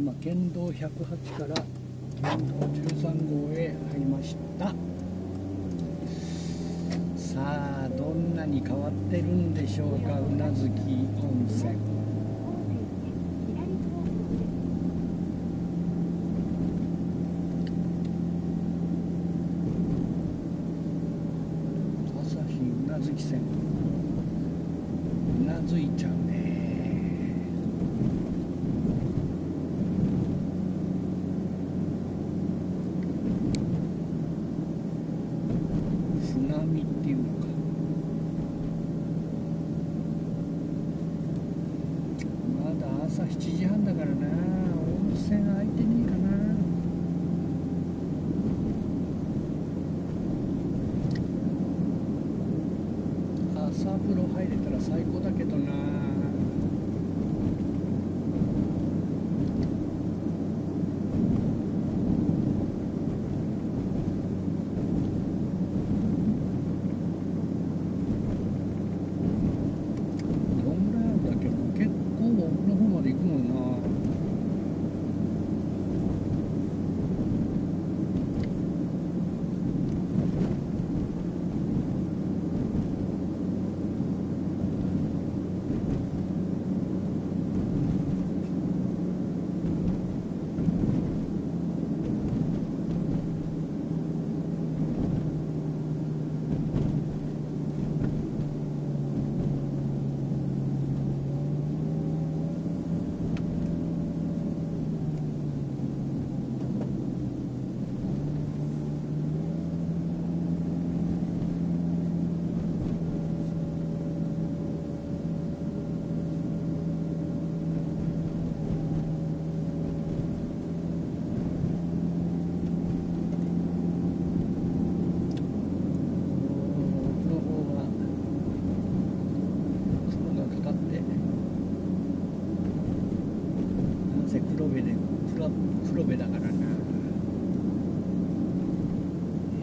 今県道108から県道13号へ入りました。さあどんなに変わってるんでしょうか。宇奈月温泉朝日宇奈月線うなずいちゃうね船見っていうのかまだ朝7時半だからな。温泉空いてねえかな。朝風呂入れたら最高だけどなどんぐらいあるんだっけ結構奥の方まで行くもんな奥の方は雲がかかってなんせ黒部で黒黒部だからな、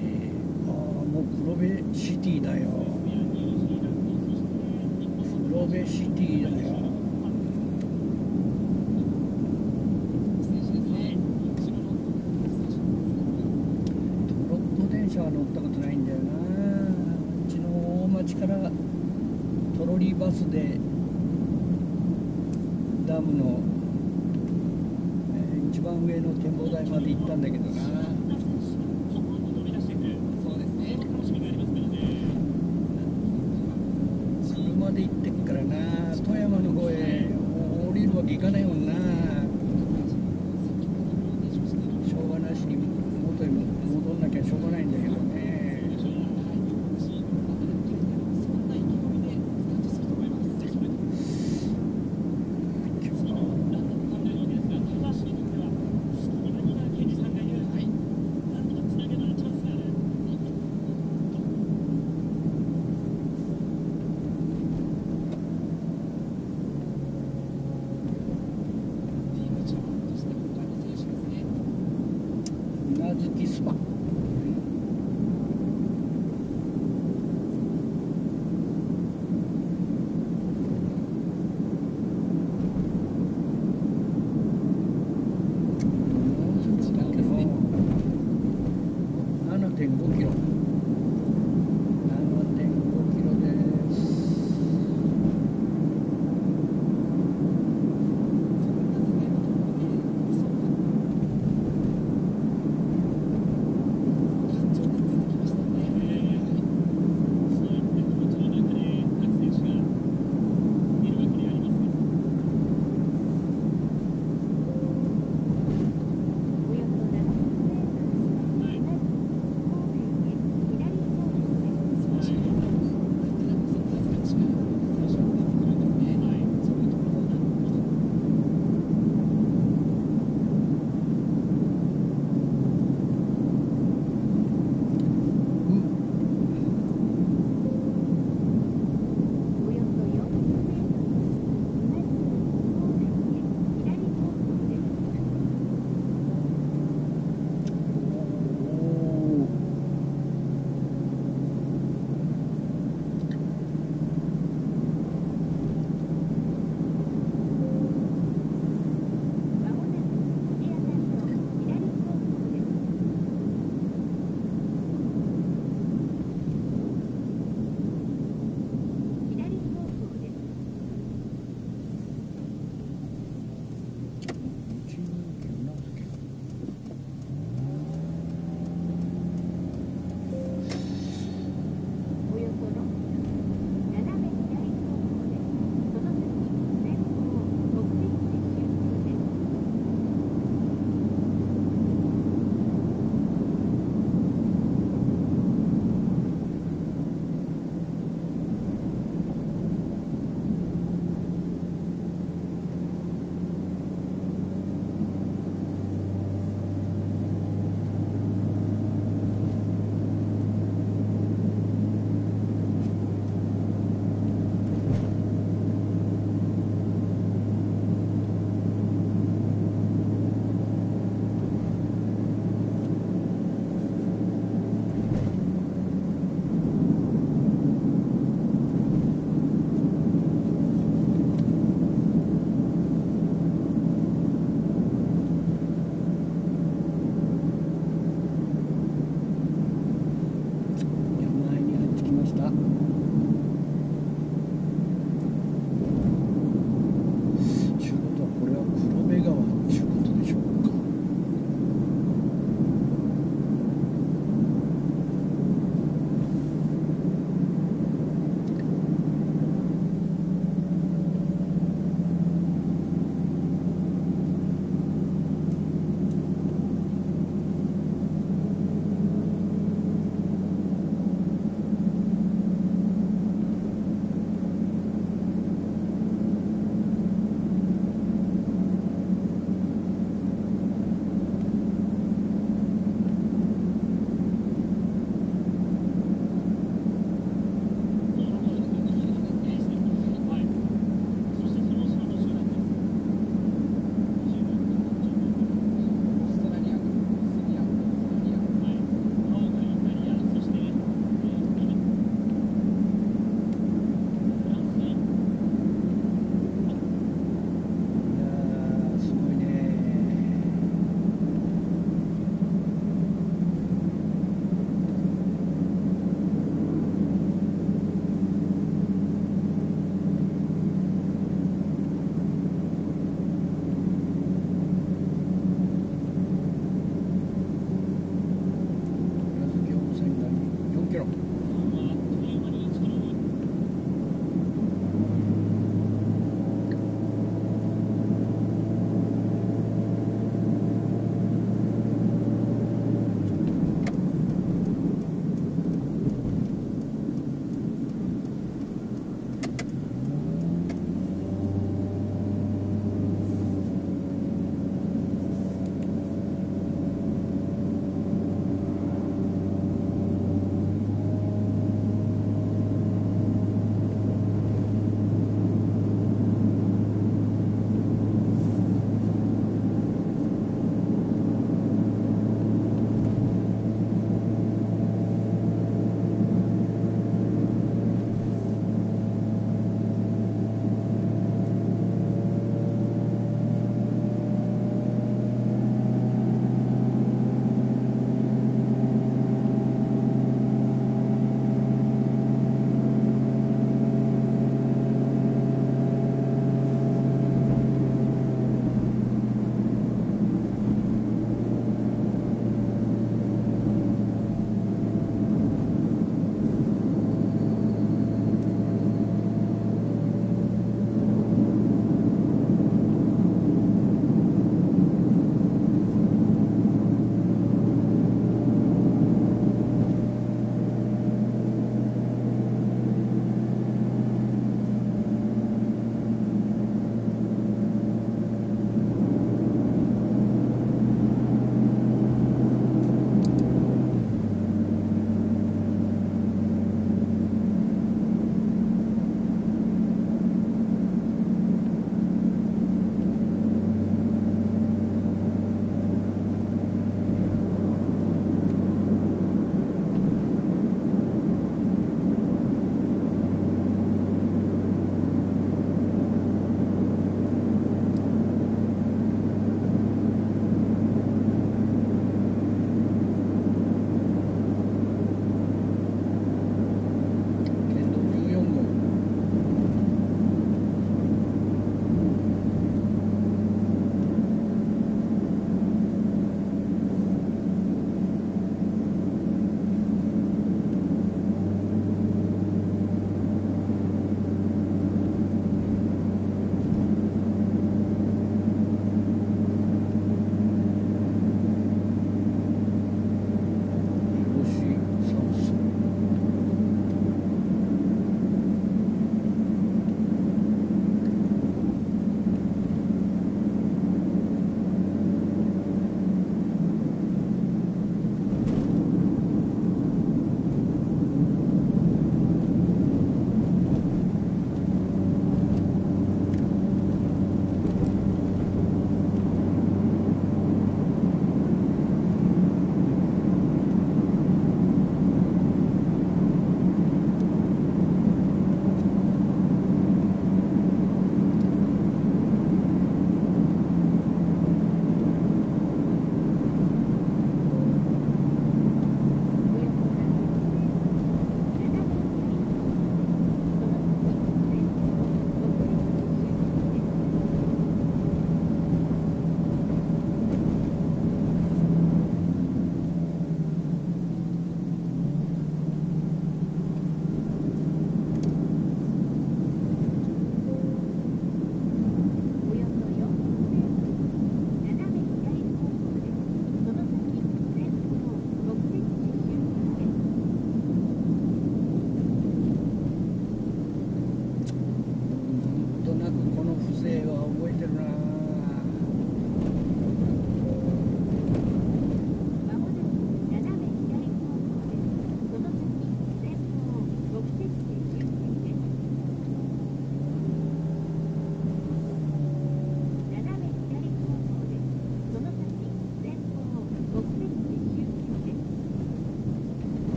えー、ああもう黒部シティだよ。黒部シティだよ。トロッコ電車は乗ったことないんだよな。うちの大町からトロリーバスでダムの、番上の展望台まで行ったんだけどな車で行ってっからな富山の方へ降りるわけいかないもんなしょうがなしに元に戻んなきゃしょうがないんだけどね今日う